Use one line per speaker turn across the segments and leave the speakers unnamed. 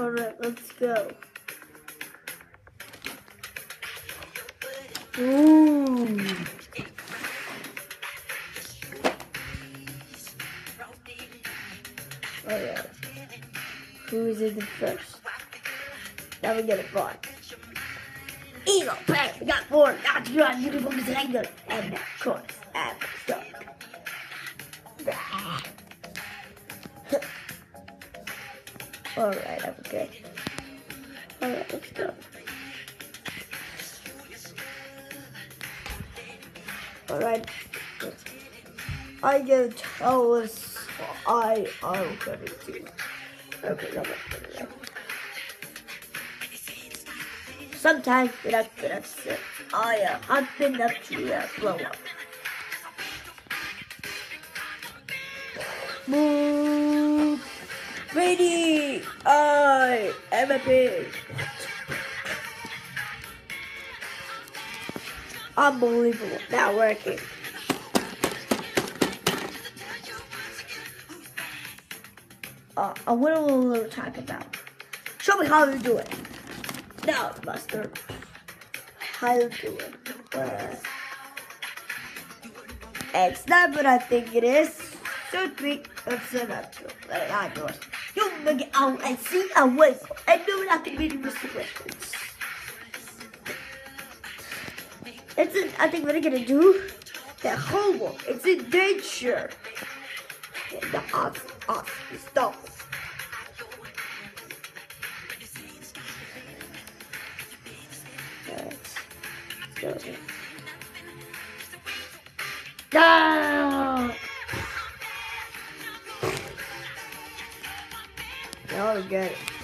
Alright, let's go. Ooh. Alright. Who is in the first? Now we get a ball. Eagle, play, we got four, got two, got beautiful triangle, and of course, and stop. Alright, I'm okay. Alright, let's go. Alright. I go tell us I I'm gonna do. Okay, no, no, no, no. Sometimes we're not good. I uh, I've been up to uh, blow up. Move. Ready. I am a pig. Unbelievable. Not working. Uh, what will we talk about? Show me how you do it. Now, Buster. How you do it? Uh, it's not what I think it is. So quick, it's not true. But I do it. You make it out and see a way and do nothing really Mr. Questions. It's in, I think what I'm gonna do, the homework, it's in danger. The us, us, stop. Let's go. No! Now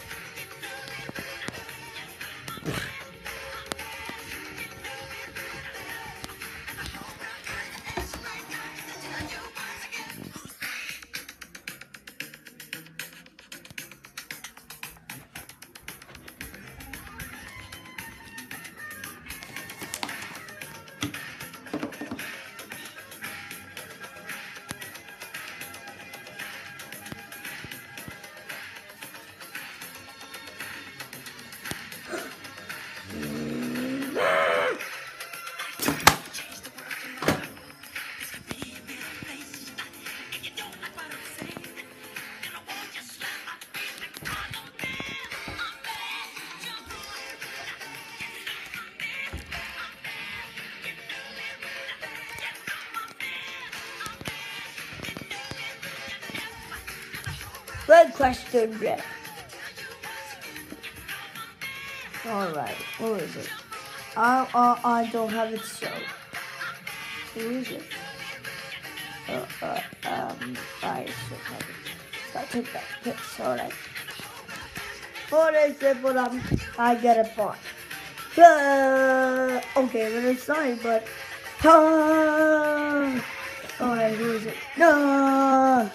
it. Good question, Jeff. Alright, what is it? I, uh, I don't have it so. Who is it? Uh, uh, um, I should have it. So I took that pics, alright. What is it, but um, I get a point. Uh, okay, but it's sorry, but. Uh, alright, who is it? No!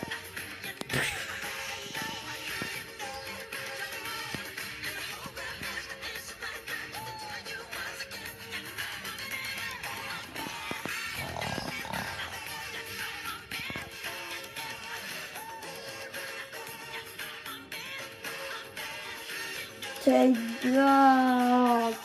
Take God.